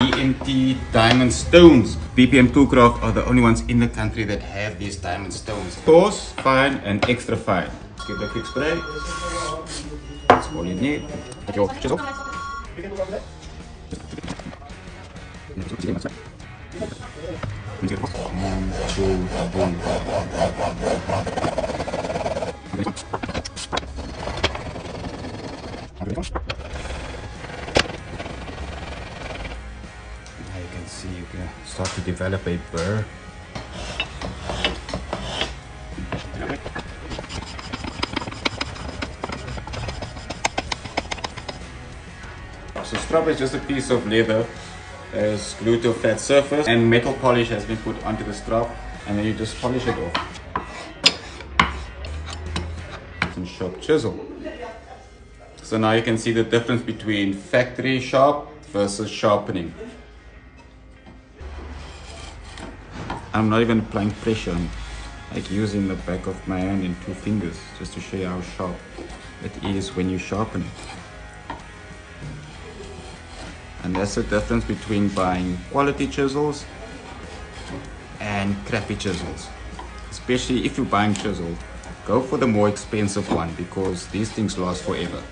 DMT diamond stones. BPM Toolcraft are the only ones in the country that have these diamond stones. Coarse, fine and extra fine. Let's give it a quick spray. That's all you need. Put your chisel. One, two, three. You can see you can start to develop a burr. So strap is just a piece of leather that is glued to a flat surface and metal polish has been put onto the strap and then you just polish it off. Some sharp chisel. So now you can see the difference between factory sharp versus sharpening. I'm not even applying pressure. I'm like using the back of my hand and two fingers just to show you how sharp it is when you sharpen it. And that's the difference between buying quality chisels and crappy chisels. Especially if you're buying chisel, go for the more expensive one because these things last forever.